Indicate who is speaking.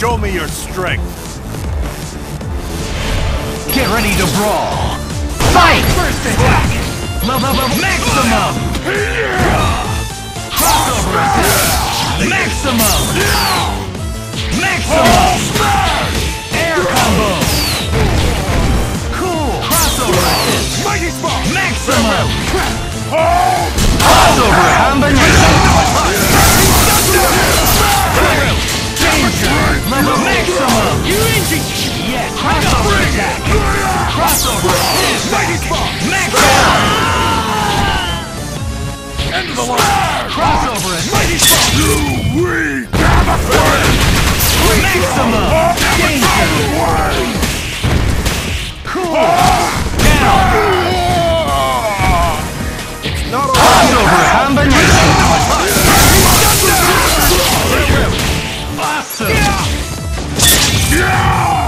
Speaker 1: Show me your strength.
Speaker 2: Get ready to brawl. Fight! First attack! Level maximum! Crossover attack! Maximum! Maximum! Air combo! Cool! Crossover
Speaker 1: Spark!
Speaker 2: Maximum! Oh. Level maximum! Yeah, crossover attack! Crossover
Speaker 1: Spark!
Speaker 2: Maximum!
Speaker 1: End of the line!
Speaker 2: Crossover assist!
Speaker 1: Mighty Spark! You weak! A!
Speaker 2: Maximum! Danger! Cool! Down!
Speaker 1: It's not over.
Speaker 2: Crossover combination! Awesome!
Speaker 1: Yeah!